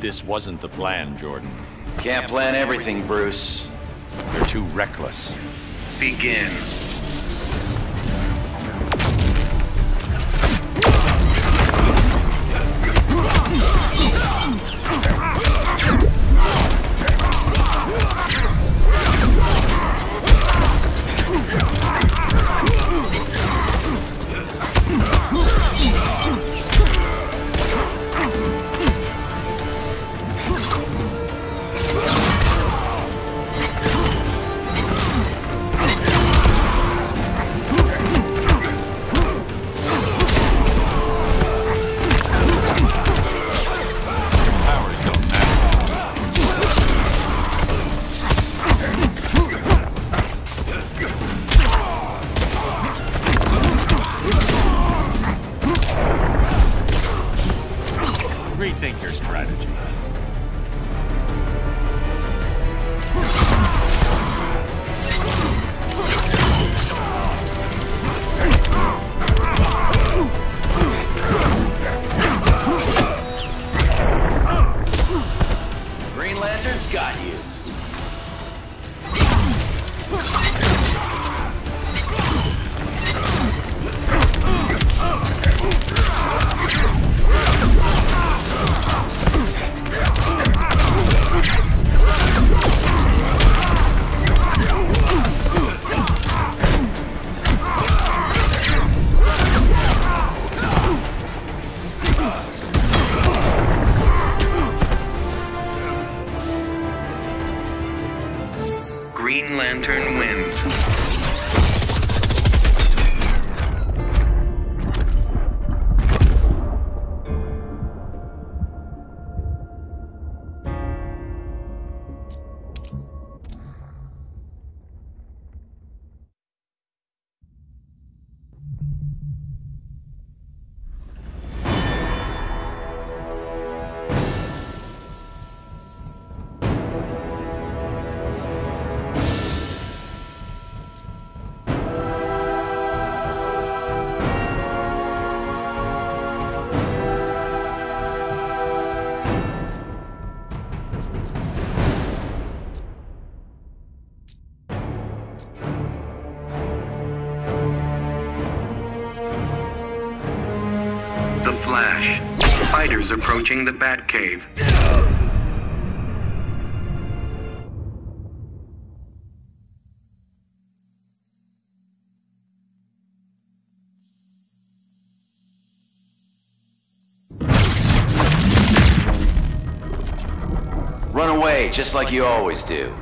This wasn't the plan, Jordan. Can't plan everything, Bruce. You're too reckless. Begin. Your strategy. Approaching the Batcave. Run away, just like you always do.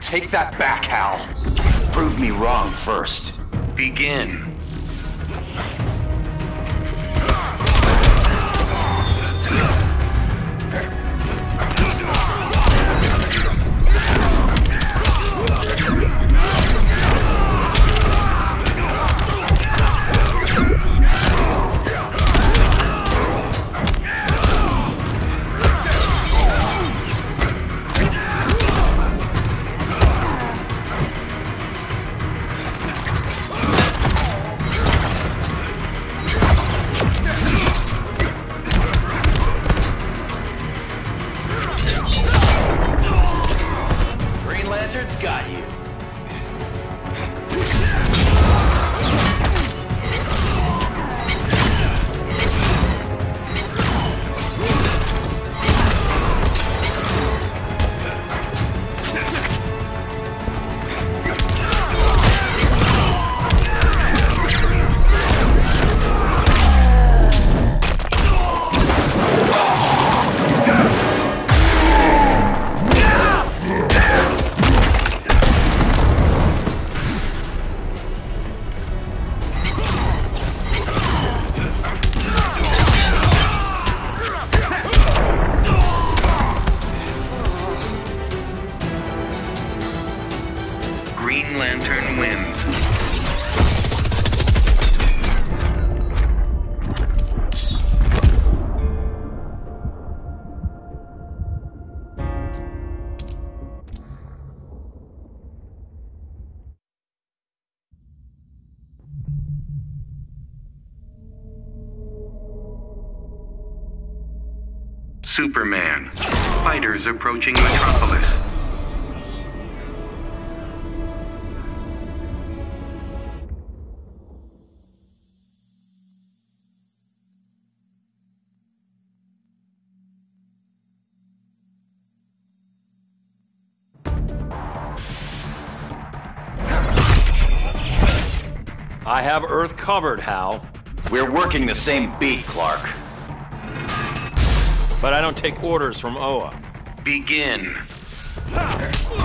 Take that back, Hal. Prove me wrong first. Begin. Superman. Fighters approaching Metropolis. I have Earth covered, Hal. We're working the same beat, Clark. But I don't take orders from Oa. Begin. Feels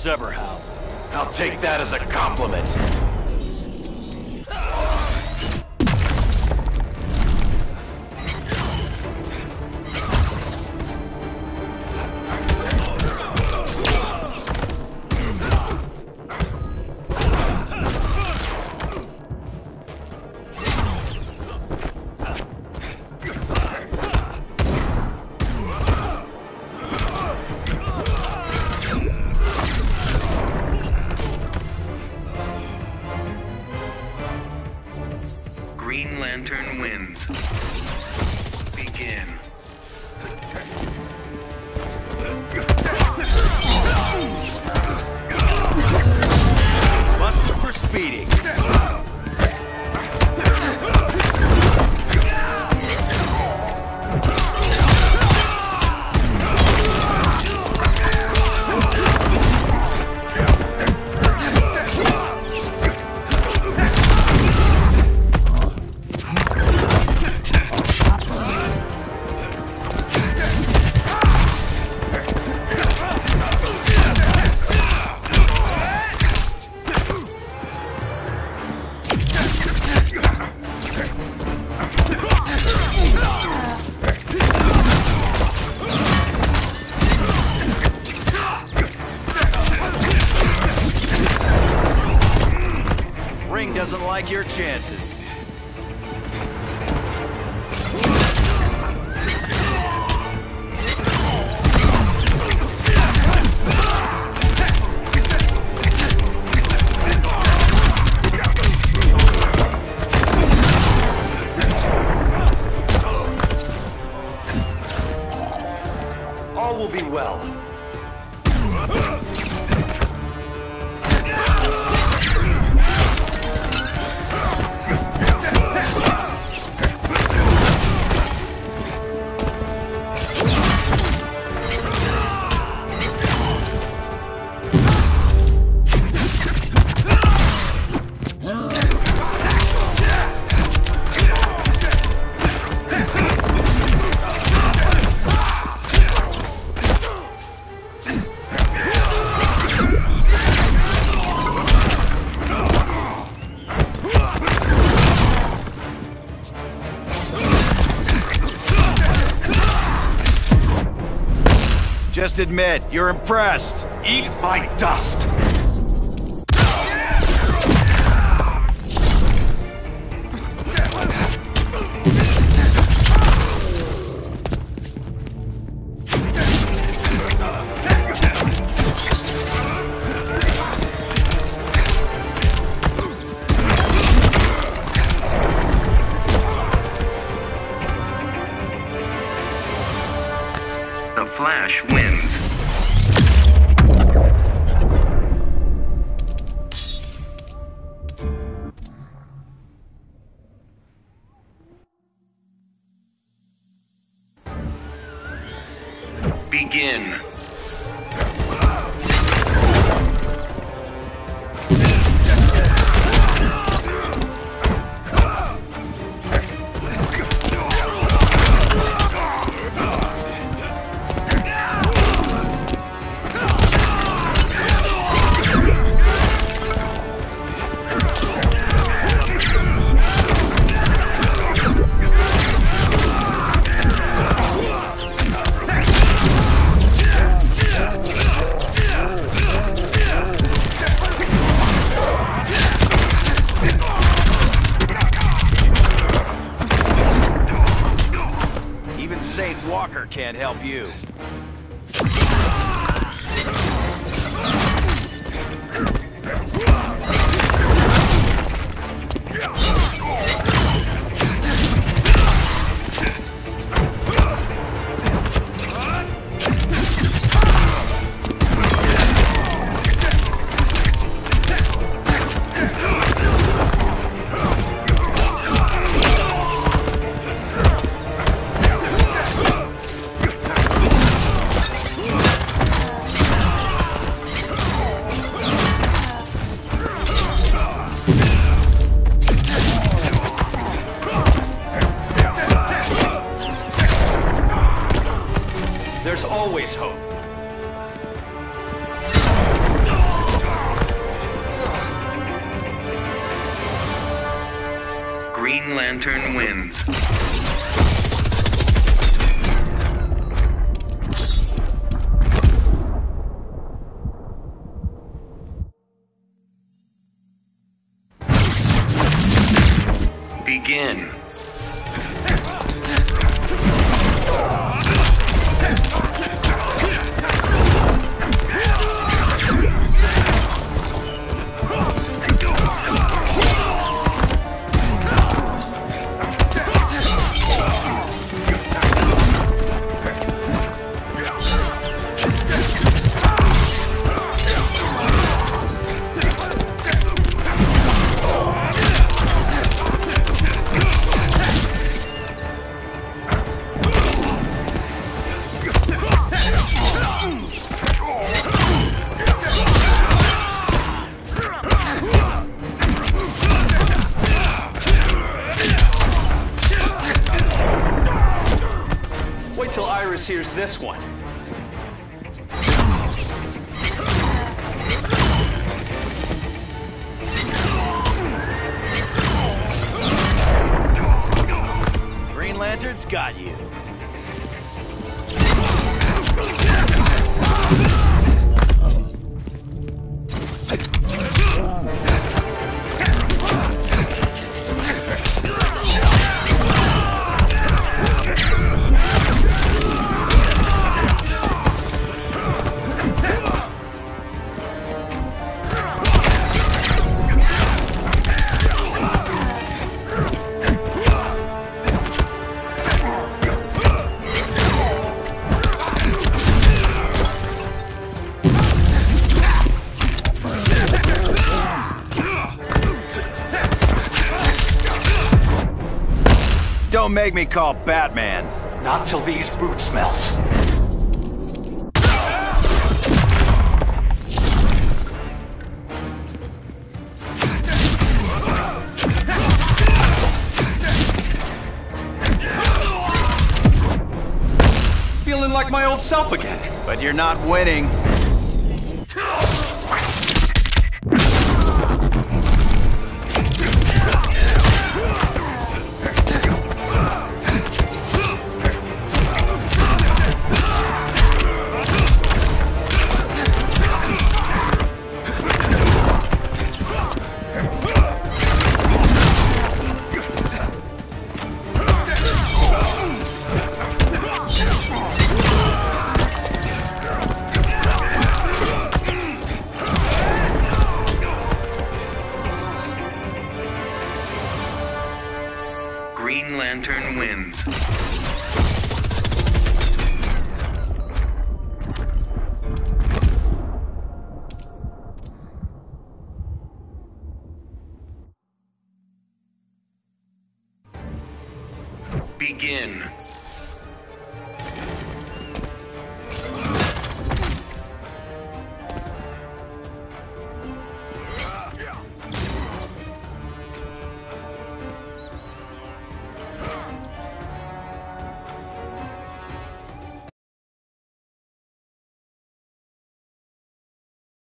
as ever, Hal. I'll take that as a compliment. Busted for speeding. Just admit, you're impressed. Eat my dust! Flash wins. Begin. Can't help you. Begin. Don't make me call Batman. Not till these boots melt. Feeling like my old self again. But you're not winning. Begin.